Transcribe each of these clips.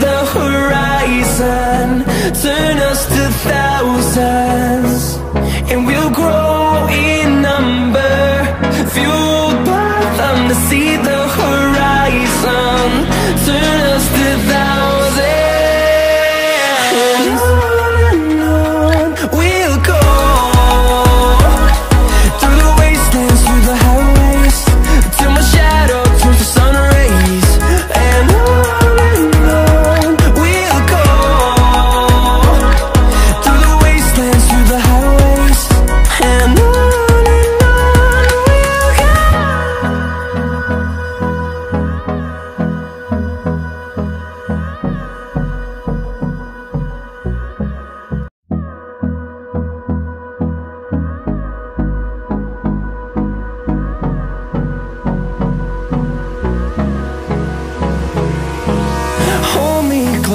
the horizon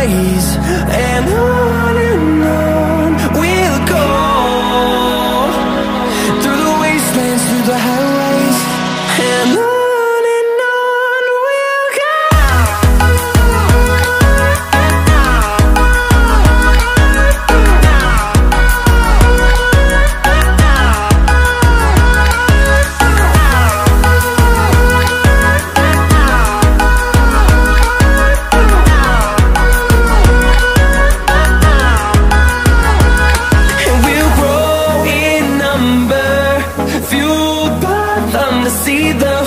days. And I see the